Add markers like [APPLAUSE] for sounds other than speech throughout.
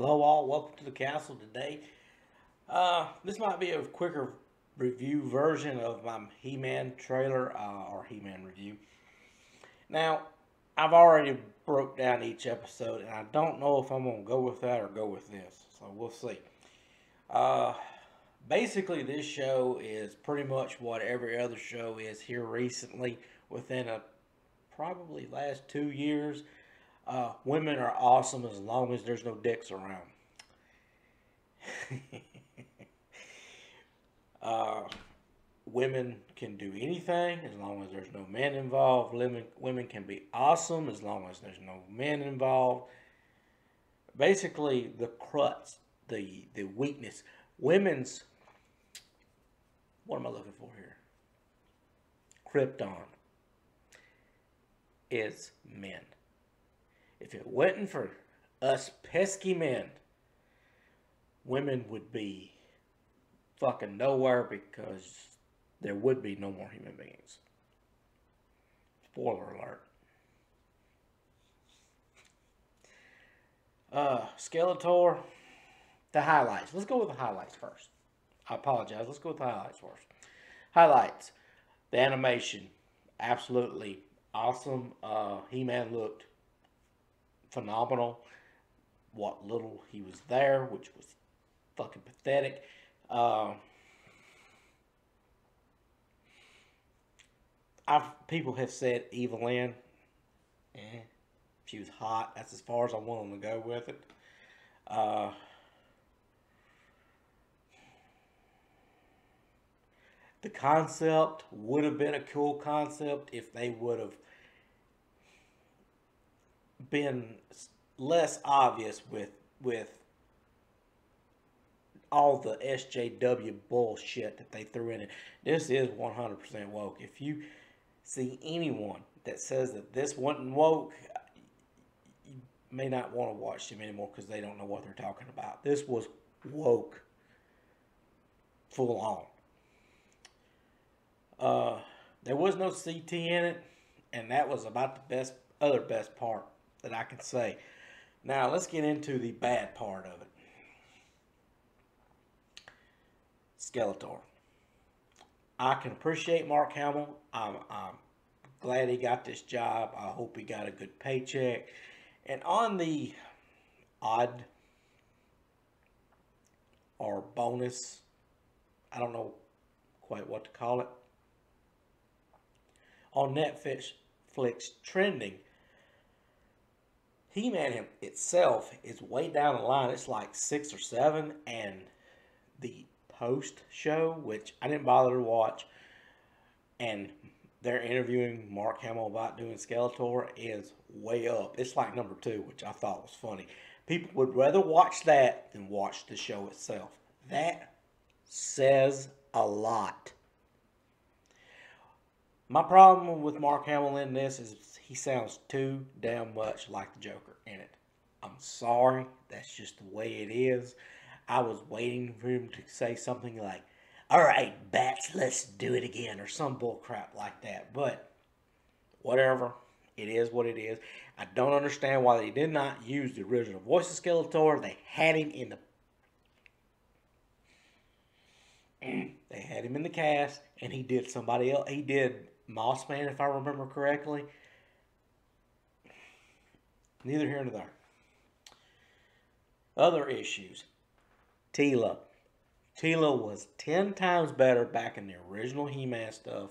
Hello, all. Welcome to the castle today. Uh, this might be a quicker review version of my He-Man trailer uh, or He-Man review. Now, I've already broke down each episode, and I don't know if I'm gonna go with that or go with this. So we'll see. Uh, basically, this show is pretty much what every other show is here recently. Within a probably last two years, uh, women are awesome as long as there's no dicks around. [LAUGHS] uh, women can do anything as long as there's no men involved. Women, women can be awesome as long as there's no men involved. Basically, the crux, the the weakness, women's. What am I looking for here? Krypton is men. If it wasn't for us pesky men, women would be fucking nowhere because there would be no more human beings. Spoiler alert. Uh, Skeletor, the highlights. Let's go with the highlights first. I apologize. Let's go with the highlights first. Highlights. The animation, absolutely awesome. Uh, He-Man looked phenomenal. What little he was there, which was fucking pathetic. Uh, I've people have said Evil-Lyn. Eh, she was hot. That's as far as I'm willing to go with it. Uh, the concept would have been a cool concept if they would have been less obvious with with all the SJW bullshit that they threw in it. This is 100% woke. If you see anyone that says that this wasn't woke, you may not want to watch them anymore because they don't know what they're talking about. This was woke, full on. Uh, there was no CT in it, and that was about the best, other best part that I can say. Now let's get into the bad part of it. Skeletor. I can appreciate Mark Hamill. I'm, I'm glad he got this job. I hope he got a good paycheck. And on the odd or bonus, I don't know quite what to call it, on Netflix flicks trending, He-Man itself is way down the line. It's like six or seven, and the post show, which I didn't bother to watch, and they're interviewing Mark Hamill about doing Skeletor is way up. It's like number two, which I thought was funny. People would rather watch that than watch the show itself. That says a lot. My problem with Mark Hamill in this is he sounds too damn much like the Joker in it. I'm sorry, that's just the way it is. I was waiting for him to say something like, all right, bats, let's do it again, or some bullcrap like that. But whatever, it is what it is. I don't understand why they did not use the original voice of Skeletor. They had him in the [CLEARS THROAT] they had him in the cast, and he did somebody else. He did Moss Man, if I remember correctly. Neither here nor there. Other issues. Teela. Teela was 10 times better back in the original He-Man stuff.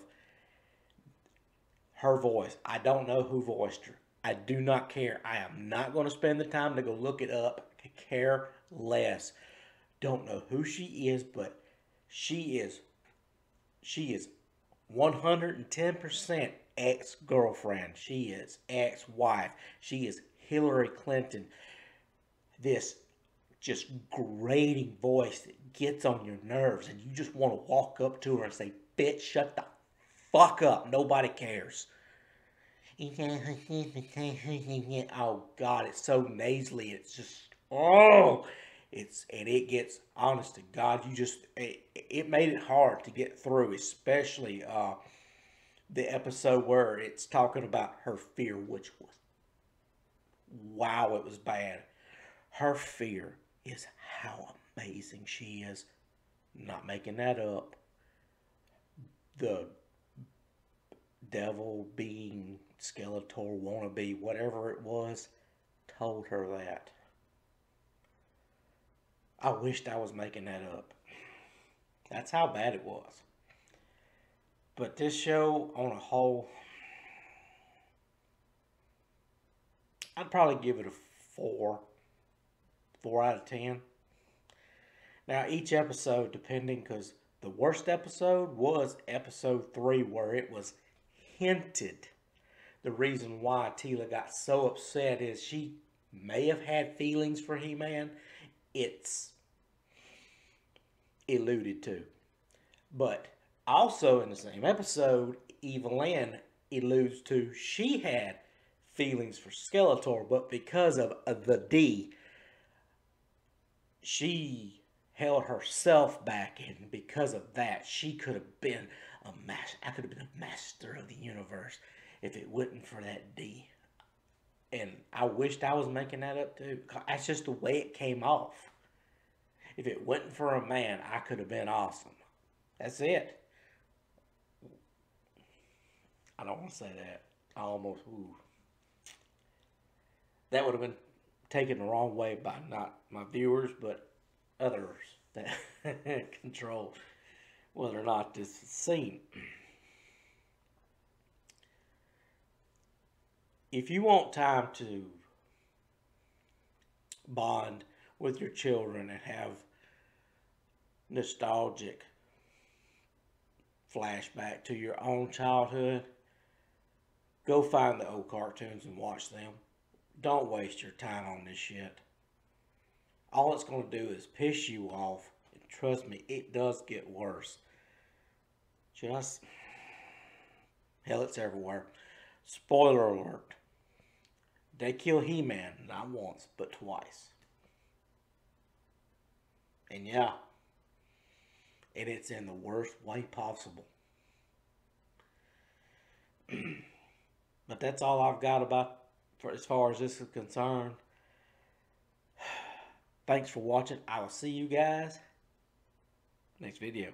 Her voice. I don't know who voiced her. I do not care. I am not going to spend the time to go look it up. I care less. Don't know who she is, but she is she is 110% ex-girlfriend. She is ex-wife. She is Hillary Clinton. This just grating voice that gets on your nerves and you just want to walk up to her and say, bitch, shut the fuck up. Nobody cares. oh God, it's so nasally. It's just, oh, it's, and it gets, honest to God, you just, it, it made it hard to get through, especially, uh, the episode where it's talking about her fear, which was, wow, it was bad Her fear is how amazing she is. Not making that up. The devil being Skeletor wannabe, whatever it was, told her that. I wished I was making that up. That's how bad it was. But this show on a whole, I'd probably give it a four. Four out of ten. Now, each episode, depending, because the worst episode was episode three, where it was hinted. The reason why Teela got so upset is she may have had feelings for He Man. It's alluded to. But also in the same episode, Evil-Lyn alludes to she had feelings for Skeletor, but because of uh, the D, she held herself back, and because of that, she could have been a master. I could have been a master of the universe if it wasn't for that D. And I wished I was making that up too. That's just the way it came off. If it wasn't for a man, I could have been awesome. That's it. I don't want to say that. I almost, ooh. That would have been taken the wrong way by not my viewers, but others [LAUGHS] that control whether or not this is seen. If you want time to bond with your children and have nostalgic flashback to your own childhood, go find the old cartoons and watch them. Don't waste your time on this shit. All it's going to do is piss you off. And trust me, it does get worse. Just, hell, it's everywhere. Spoiler alert. They kill He-Man not once, but twice. And yeah, and it's in the worst way possible. [CLEARS THROAT] but that's all I've got about for as far as this is concerned. [SIGHS] Thanks for watching. I will see you guys next video.